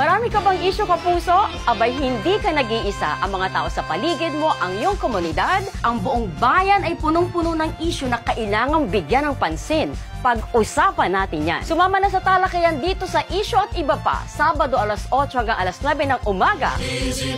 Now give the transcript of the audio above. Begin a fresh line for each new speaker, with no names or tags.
Marami ka bang isyo kapuso? Abay hindi ka nag-iisa. Ang mga tao sa paligid mo, ang iyong komunidad, ang buong bayan ay punong-puno ng isyo na kailangang bigyan ng pansin. Pag-usapan natin yan. Sumama na sa talakayan dito sa isyo at iba pa. Sabado alas 8 hanggang alas 9 ng umaga.
Easy